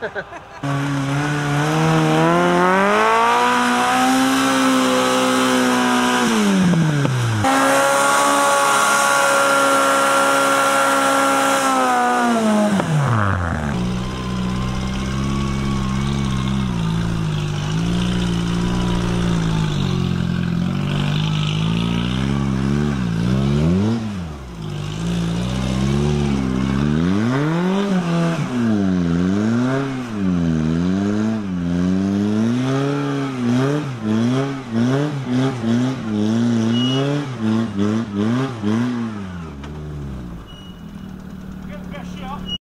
Ha ha ha.